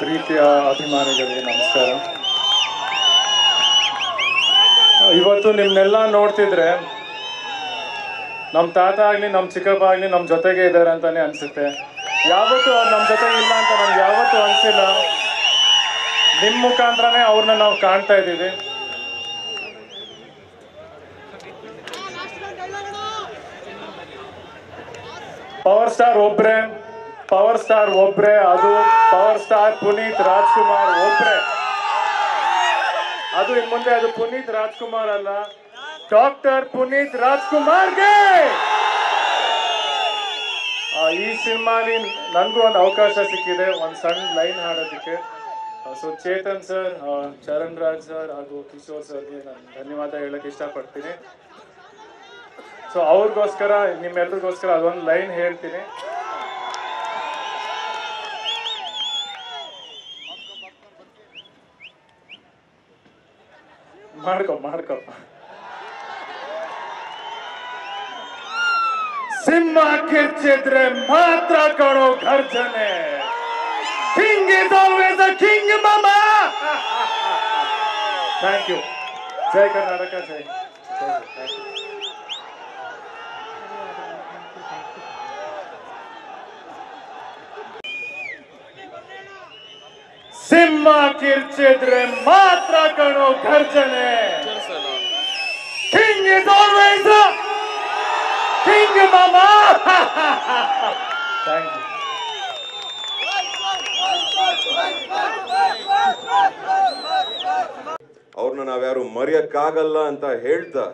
ಪ್ರೀತಿಯ ಅಭಿಮಾನಿಗಳಿಗೆ ನಮಸ್ಕಾರ. ಇವತ್ತು ನಿಮ್ನೆಲ್ಲ ನೋಡ್ತಿದ್ರೆ ನಮ್ಮ ತಾತ ಆಗಲಿ ನಮ್ಮ ಚಿಕ್ಕಪ್ಪ ಆಗಲಿ ನಮ್ಮ ಜೊತೆಗೆ ಇದ್ದಾರೆ ಅಂತಾನೆ ಅನ್ಸುತ್ತೆ. ಯಾವತ್ತೂ ಅವ್ರು ನಮ್ಮ ಜೊತೆಗೆ ಇಲ್ಲ ಅಂತ ನಮ್ಗೆ ಯಾವತ್ತೂ ಅನಿಸಿಲ್ಲ. ನಿಮ್ಮ ಮುಖಾಂತರನೇ ಅವ್ರನ್ನ ನಾವು ಕಾಣ್ತಾ ಇದ್ದೀವಿ. ಪವರ್ ಸ್ಟಾರ್ ಒಬ್ರೆ. ಪವರ್ ಸ್ಟಾರ್ ಒಬ್ರೆ, ಅದು ಪವರ್ ಸ್ಟಾರ್ ಪುನೀತ್ ರಾಜ್ಕುಮಾರ್ ಒಬ್ರೆ. ಅದು ಇನ್ ಮುಂದೆ ಅದು ಪುನೀತ್ ರಾಜ್ಕುಮಾರ್ ಅಲ್ಲ. ಡಾಕ್ಟರ್ ಪುನೀತ್ ರಾಜ್ಕುಮಾರ್ಗೆ! ಈ ಸಿನಿಮಾಲಿ ನನಗೂ ಒಂದು ಅವಕಾಶ ಸಿಕ್ಕಿದೆ, ಒಂದು ಸಣ್ಣ line ಹಾಡೋದಕ್ಕೆ. So Chetan sir Charan Raj sir ಹಾಗೂ ಕಿಶೋರ್ ಸರ್ಗೆ ನಾನು ಧನ್ಯವಾದ ಹೇಳಕ್ ಇಷ್ಟಪಡ್ತೀನಿ. ಸೊ ಅವ್ರಿಗೋಸ್ಕರ, ನಿಮ್ಮೆಲ್ರಿಗೋಸ್ಕರ ಅದೊಂದು ಲೈನ್ ಹೇಳ್ತೀನಿ. ಮಾಡ್ಕೊ ಮಾಡ್ಕೊ ಸಿಂಹ ಕಿರ್ಚಿದ್ರೆ ಮಾತ್ರ ಕಣೋ ಘರ್ಜನೆ king is always a king ಮಮ ಥ್ಯಾಂಕ್ ಯು ಜೈ ಕರ್ನಾಟಕ ಜೈ ಜೈ ಥ್ಯಾಂಕ್ ಸಿಂಹ ಕಿರ್ಚಿದ್ರೆ ಮಾತ್ರ ಕಣೋ ಘರ್ಜನೆ ಕಿಂಗ್ ಇಸ್ ಆಲ್ವೇಸ್ ಕಿಂಗ್ ಮಾಮಾ ಥ್ಯಾಂಕ್ ಯು ಅವ್ರನ್ನ ನಾವ್ಯಾರು ಮರೆಯಕ್ಕಾಗಲ್ಲ ಅಂತ ಹೇಳ್ತಾ,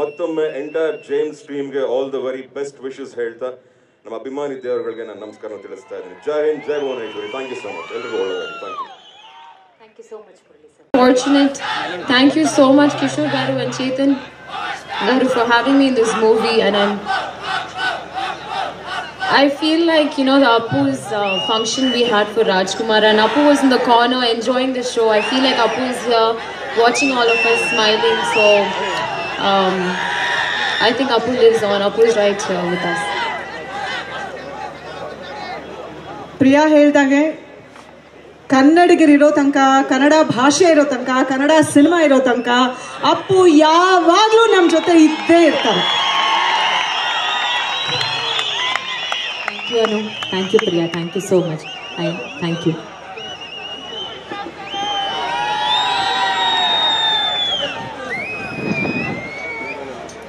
ಮತ್ತೊಮ್ಮೆ ಎಂಟೈರ್ ಜೇಮ್ಸ್ ಟೀಮ್ಗೆ all the very best wishes ಹೇಳ್ತಾ, ನಮ್ಮ ಅಭಿಮಾನಿ ದೇವರುಗಳಿಗೆ ನಾನು ನಮಸ್ಕಾರ ತಿಳಿಸ್ತಾ ಇದ್ದೀನಿ. ಜೈ ಹಿಂದ್, ಜೈ Bhuvaneshwari. Thank you so much ಎಲ್ರಿಗೂ ಒಳ್ಳೆಯದಾಗಿ thank you Thank you so much, Murali sir. fortunate. Thank you so much, Kishore Garu and Chetan Garu, for having me in this movie. And I'm, I feel like you know the Apu's uh, function we had for Rajkumar, and Apu was in the corner enjoying the show. I feel like Apu is here, watching all of us smiling. So um, I think Apu lives on. Apu is right here with us. Priya ಹೇಳ್ದಾಗೆ ಕನ್ನಡಿಗರಿರೋ ತನಕ, ಕನ್ನಡ ಭಾಷೆ ಇರೋ ತನಕ, Kannada cinema ಇರೋ ತನಕ ಅಪ್ಪು ಯಾವಾಗಲೂ ನಮ್ಮ ಜೊತೆ ಇದ್ದೇ ಇರ್ತಾರೆ. Thank you Anu. Thank you Priya. Thank you so much I thank you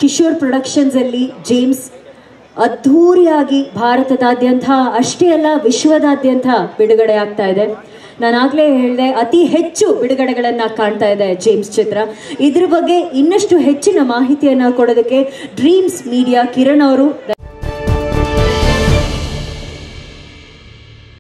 Kishore productions ಅಲ್ಲಿ ಜೇಮ್ಸ್ ಅದ್ಧೂರಿಯಾಗಿ ಭಾರತದಾದ್ಯಂತ, ಅಷ್ಟೇ ಅಲ್ಲ, ವಿಶ್ವದಾದ್ಯಂತ ಬಿಡುಗಡೆ ಆಗ್ತಾ ಇದೆ. ನಾನಾಗಲೇ ಹೇಳಿದೆ, ಅತಿ ಹೆಚ್ಚು ಬಿಡುಗಡೆಗಳನ್ನ ಕಾಣ್ತಾ ಇದೆ ಜೇಮ್ಸ್ ಚಿತ್ರ. ಇದ್ರ ಬಗ್ಗೆ ಇನ್ನಷ್ಟು ಹೆಚ್ಚಿನ ಮಾಹಿತಿಯನ್ನು ಕೊಡೋದಕ್ಕೆ ಡ್ರೀಮ್ಸ್ ಮೀಡಿಯಾ ಕಿರಣ್ ಅವರು